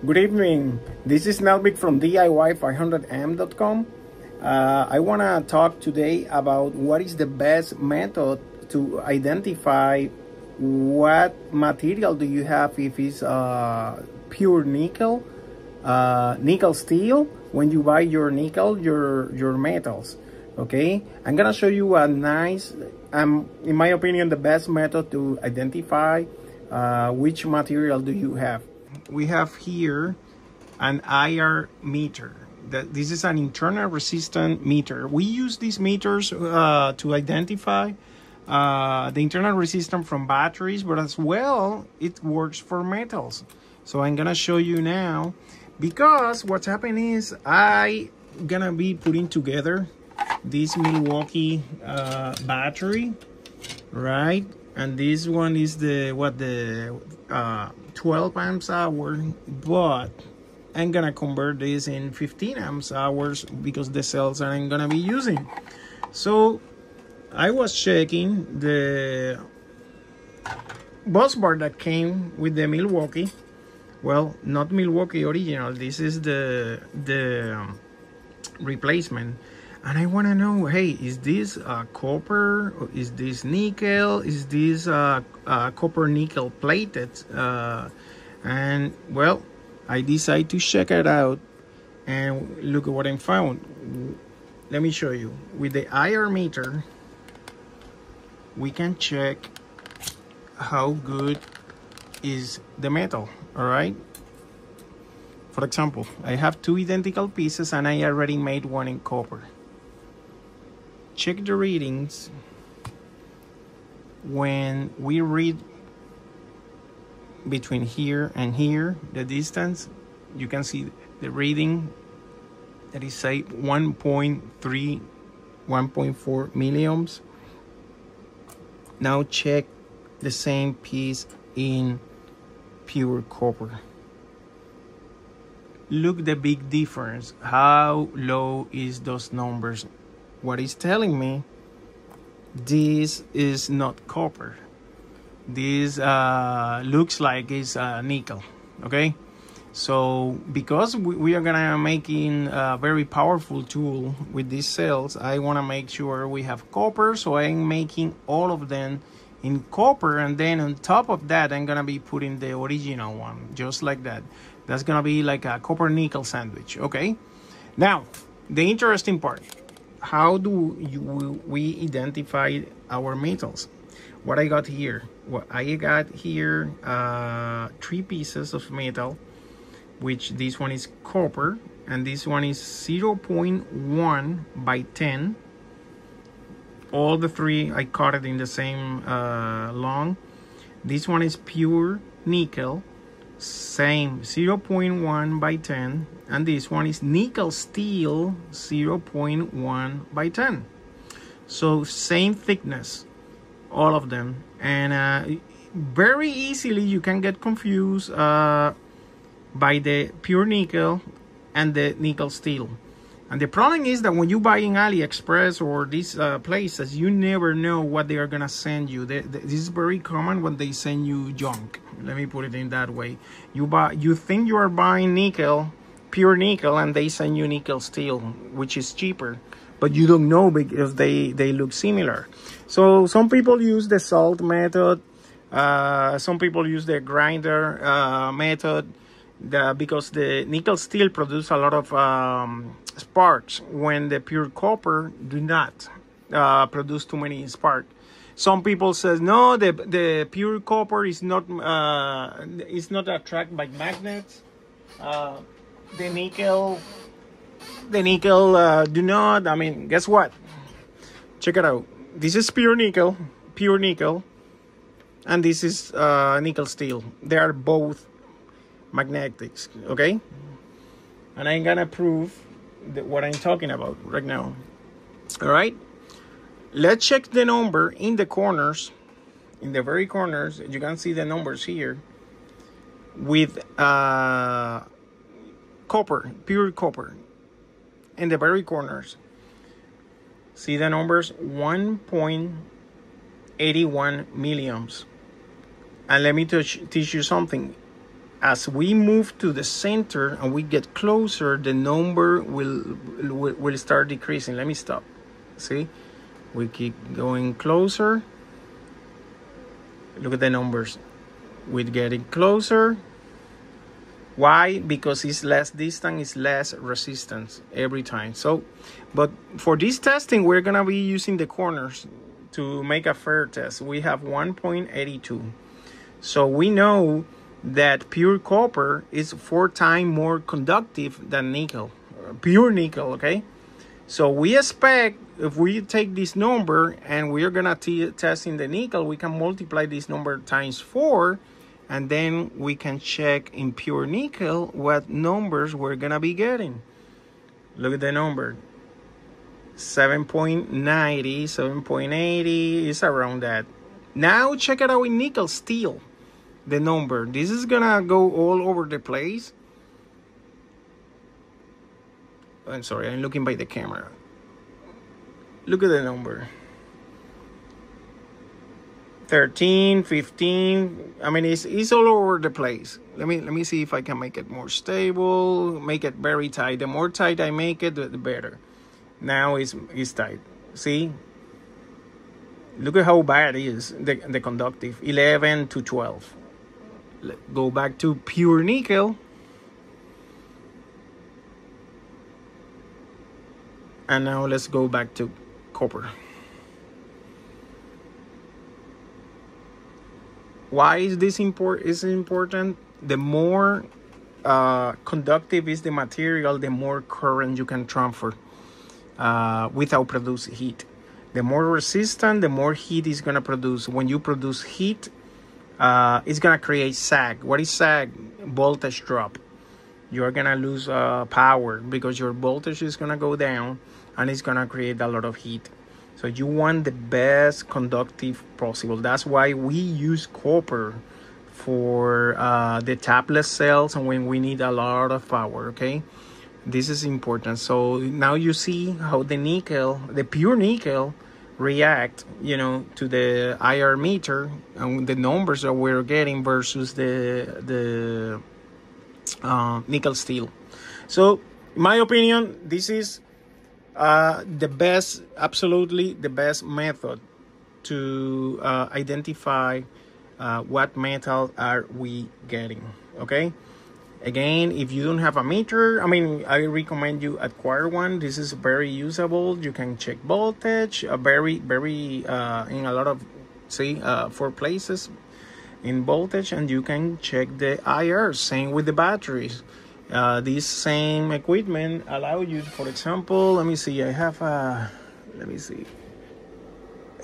Good evening. This is Nelvick from DIY500AMP.com. Uh, I want to talk today about what is the best method to identify what material do you have if it's uh, pure nickel, uh, nickel steel, when you buy your nickel, your, your metals. Okay, I'm gonna show you a nice, um, in my opinion, the best method to identify uh, which material do you have we have here an IR meter. That this is an internal resistance meter. We use these meters uh, to identify uh, the internal resistance from batteries, but as well, it works for metals. So I'm gonna show you now because what's happening is I gonna be putting together this Milwaukee uh, battery, right? And this one is the what the uh, 12 amps hour but I'm gonna convert this in 15 amps hours because the cells I'm gonna be using. So I was checking the bus bar that came with the Milwaukee. Well not Milwaukee original this is the the um, replacement and I want to know hey is this uh, copper is this nickel is this uh, uh, copper nickel plated uh, and well I decide to check it out and look at what I found. Let me show you. With the IR meter we can check how good is the metal all right? For example I have two identical pieces and I already made one in copper check the readings. When we read between here and here the distance you can see the reading that is say 1.3 1.4 milliohms now check the same piece in pure copper. Look the big difference. How low is those numbers what is telling me this is not copper. This uh, looks like it's uh, nickel okay? So because we, we are gonna making a very powerful tool with these cells I want to make sure we have copper so I'm making all of them in copper and then on top of that I'm gonna be putting the original one just like that. That's gonna be like a copper nickel sandwich okay? Now the interesting part how do you, we identify our metals? What I got here, what I got here, uh, three pieces of metal, which this one is copper, and this one is 0.1 by 10. All the three, I cut it in the same uh, long. This one is pure nickel, same 0.1 by 10 and this one is nickel steel 0.1 by 10 so same thickness all of them. And uh, very easily you can get confused uh, by the pure nickel and the nickel steel and the problem is that when you buy in AliExpress or these uh, places, you never know what they are gonna send you. They, they, this is very common when they send you junk. Let me put it in that way. You buy, you think you are buying nickel, pure nickel, and they send you nickel steel, which is cheaper, but you don't know because they they look similar. So some people use the salt method. Uh, some people use the grinder uh, method the, because the nickel steel produce a lot of um, sparks when the pure copper do not uh, produce too many spark. Some people says no, the the pure copper is not uh, is not attracted by magnets. Uh, the nickel, the nickel uh, do not. I mean, guess what? Check it out. This is pure nickel, pure nickel, and this is uh, nickel steel. They are both magnetics okay and i'm gonna prove what i'm talking about right now all right? Let's check the number in the corners in the very corners. You can see the numbers here with uh copper pure copper in the very corners. See the numbers? 1.81 milliohms and let me teach you something as we move to the center and we get closer, the number will, will, will start decreasing. Let me stop. See? We keep going closer. Look at the numbers. We're getting closer. Why? Because it's less distance, it's less resistance every time. So, but for this testing, we're gonna be using the corners to make a fair test. We have 1.82. So we know that pure copper is four times more conductive than nickel, pure nickel, okay? So we expect if we take this number and we're gonna test in the nickel, we can multiply this number times four and then we can check in pure nickel what numbers we're gonna be getting. Look at the number. 7.90, 7.80 is around that. Now check it out in nickel steel the number. This is gonna go all over the place. I'm sorry, I'm looking by the camera. Look at the number. 13, 15. I mean, it's, it's all over the place. Let me let me see if I can make it more stable. Make it very tight. The more tight I make it, the better. Now it's, it's tight. See? Look at how bad it is, the, the conductive. 11 to 12 go back to pure nickel. And now let's go back to copper. Why is this import is important? The more uh, conductive is the material the more current you can transfer uh, without produce heat. The more resistant the more heat is going to produce. When you produce heat uh, it's gonna create sag. What is sag? Voltage drop. You're gonna lose uh, power because your voltage is gonna go down and it's gonna create a lot of heat. So you want the best conductive possible. That's why we use copper for uh, the tabless cells and when we need a lot of power. Okay, this is important. So now you see how the nickel, the pure nickel react you know to the IR meter and the numbers that we're getting versus the the uh, nickel steel. So in my opinion this is uh, the best absolutely the best method to uh, identify uh, what metal are we getting okay Again, if you don't have a meter, I mean, I recommend you acquire one. This is very usable. You can check voltage, a very, very, uh, in a lot of, see, uh, for places in voltage, and you can check the IR. Same with the batteries. Uh, this same equipment allow you, for example, let me see, I have a, let me see,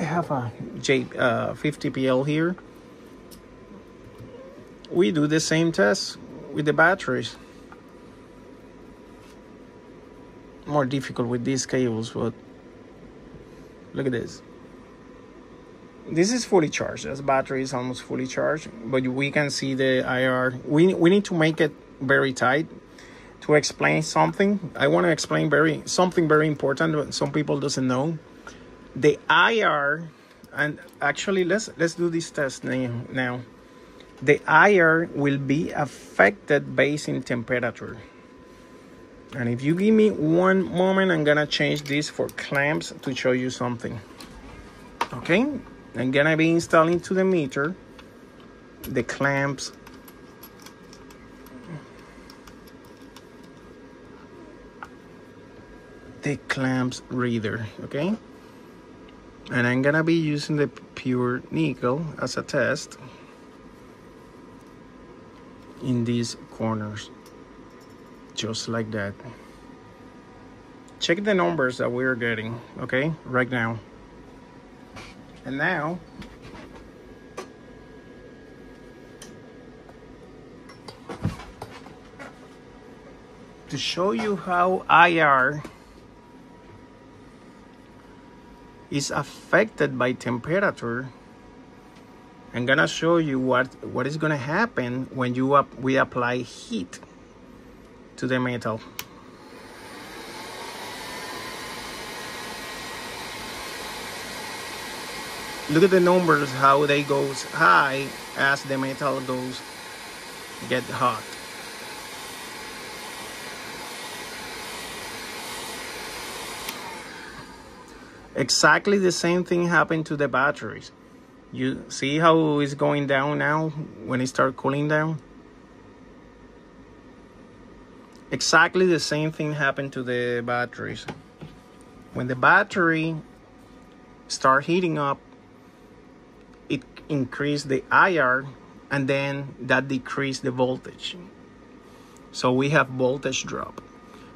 I have a J, uh, 50PL here. We do the same test with the batteries. More difficult with these cables, but look at this. This is fully charged. This battery is almost fully charged, but we can see the IR. We, we need to make it very tight to explain something. I want to explain very something very important some people doesn't know. The IR, and actually let's let's do this test now the IR will be affected based in temperature. And if you give me one moment, I'm gonna change this for clamps to show you something. Okay, I'm gonna be installing to the meter the clamps the clamps reader okay and I'm gonna be using the pure nickel as a test in these corners. Just like that. Check the numbers that we're getting okay? Right now. And now to show you how IR is affected by temperature I'm gonna show you what what is gonna happen when you up, we apply heat to the metal. Look at the numbers how they goes high as the metal goes get hot. Exactly the same thing happened to the batteries. You see how it's going down now when it start cooling down? Exactly the same thing happened to the batteries. When the battery start heating up, it increase the IR and then that decrease the voltage. So we have voltage drop.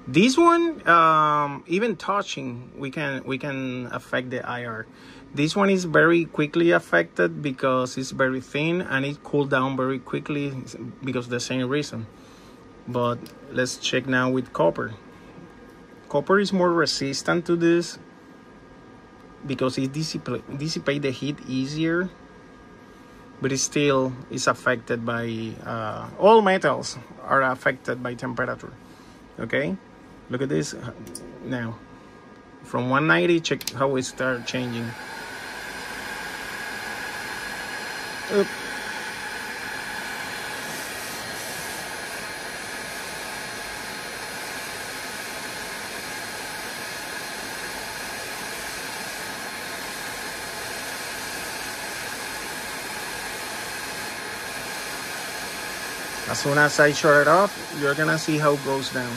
This one, um, even touching, we can we can affect the IR. This one is very quickly affected because it's very thin and it cooled down very quickly because the same reason. But let's check now with copper. Copper is more resistant to this because it dissipate, dissipate the heat easier but it still is affected by uh, all metals are affected by temperature okay look at this now from 190 check how it start changing Oop. As soon as I shut it off, you're gonna see how it goes down.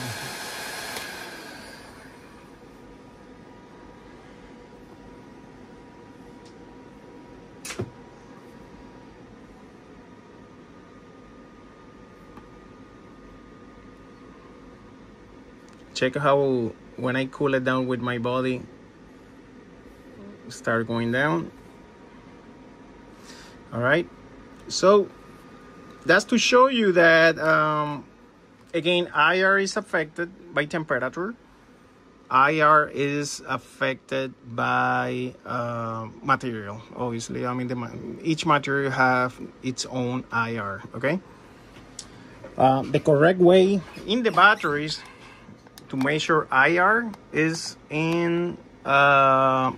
Check how when I cool it down with my body, start going down. All right, so that's to show you that um, again IR is affected by temperature. IR is affected by uh, material obviously. I mean the, each material have its own IR okay? Uh, the correct way in the batteries to measure IR is in uh,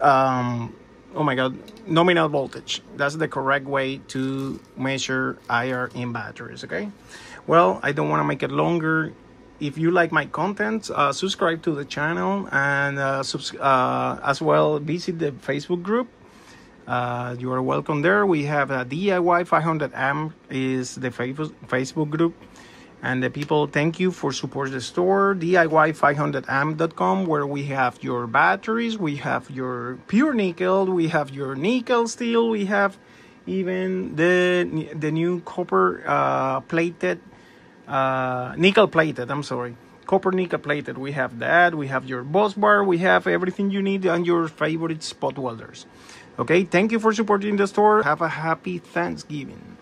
um, oh my god nominal voltage. That's the correct way to measure IR in batteries okay? Well I don't want to make it longer. If you like my content uh, subscribe to the channel and uh, uh, as well visit the Facebook group. Uh, you are welcome there. We have a DIY 500 amp is the Facebook group and the people thank you for support the store diy500amp.com where we have your batteries we have your pure nickel we have your nickel steel we have even the the new copper uh, plated uh, nickel plated i'm sorry. Copper nickel plated we have that we have your bus bar we have everything you need and your favorite spot welders. Okay thank you for supporting the store. Have a happy thanksgiving